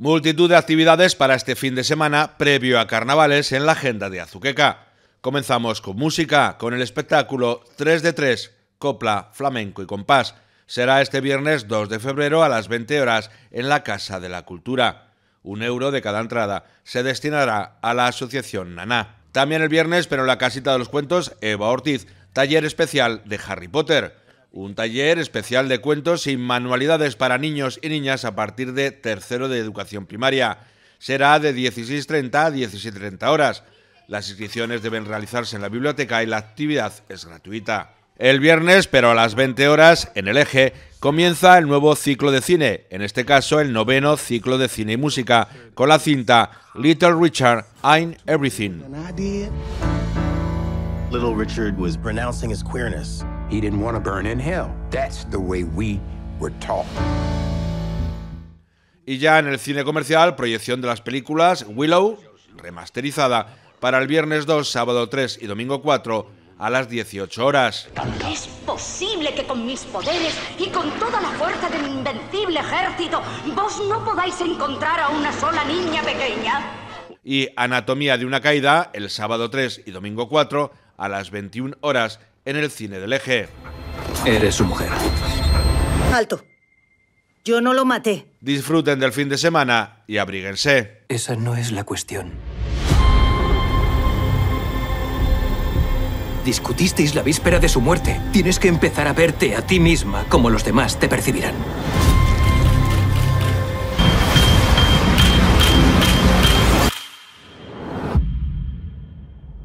Multitud de actividades para este fin de semana previo a carnavales en la agenda de Azuqueca. Comenzamos con música, con el espectáculo 3 de 3, copla, flamenco y compás. Será este viernes 2 de febrero a las 20 horas en la Casa de la Cultura. Un euro de cada entrada se destinará a la Asociación Naná. También el viernes, pero en la Casita de los Cuentos, Eva Ortiz, taller especial de Harry Potter un taller especial de cuentos y manualidades para niños y niñas a partir de tercero de educación primaria. Será de 16.30 a 17.30 horas. Las inscripciones deben realizarse en la biblioteca y la actividad es gratuita. El viernes, pero a las 20 horas, en el eje, comienza el nuevo ciclo de cine, en este caso el noveno ciclo de cine y música, con la cinta Little Richard, I'm Everything. Little Richard was pronouncing his queerness. He didn't want to burn in hell. That's the way we were taught. Y ya en el cine comercial, proyección de las películas Willow, remasterizada, para el viernes 2, sábado 3 y domingo 4 a las 18 horas. ¿Es posible que con mis poderes y con toda la fuerza de mi invencible ejército vos no podáis encontrar a una sola niña pequeña? Y Anatomía de una caída, el sábado 3 y domingo 4 a las 21 horas en el cine del eje. Eres su mujer. Alto. Yo no lo maté. Disfruten del fin de semana y abríguense. Esa no es la cuestión. Discutisteis la víspera de su muerte. Tienes que empezar a verte a ti misma como los demás te percibirán.